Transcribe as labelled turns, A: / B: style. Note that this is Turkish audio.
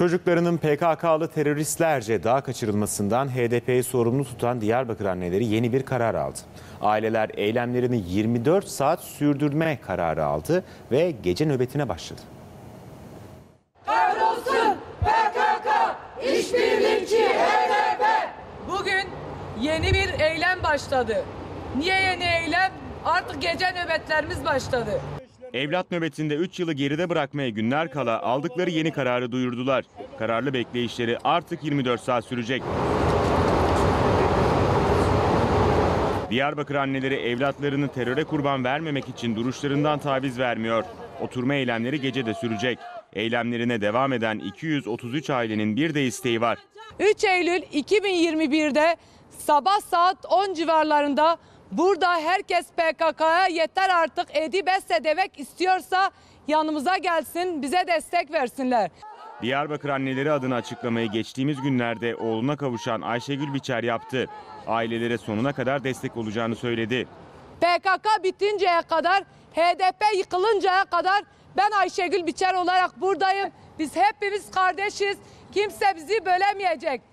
A: Çocuklarının PKK'lı teröristlerce dağ kaçırılmasından HDP'yi sorumlu tutan Diyarbakır anneleri yeni bir karar aldı. Aileler eylemlerini 24 saat sürdürme kararı aldı ve gece nöbetine başladı.
B: Bugün yeni bir eylem başladı. Niye yeni eylem? Artık gece nöbetlerimiz başladı.
C: Evlat nöbetinde 3 yılı geride bırakmaya günler kala aldıkları yeni kararı duyurdular. Kararlı bekleyişleri artık 24 saat sürecek. Diyarbakır anneleri evlatlarını teröre kurban vermemek için duruşlarından taviz vermiyor. Oturma eylemleri gece de sürecek. Eylemlerine devam eden 233 ailenin bir de isteği var.
B: 3 Eylül 2021'de sabah saat 10 civarlarında burada herkes PKK'ya yeter artık edi beste demek istiyorsa yanımıza gelsin bize destek versinler.
C: Diyarbakır anneleri adına açıklamayı geçtiğimiz günlerde oğluna kavuşan Ayşegül Biçer yaptı. Ailelere sonuna kadar destek olacağını söyledi.
B: PKK bitinceye kadar, HDP yıkılıncaya kadar ben Ayşegül Biçer olarak buradayım. Biz hepimiz kardeşiz. Kimse bizi bölemeyecek.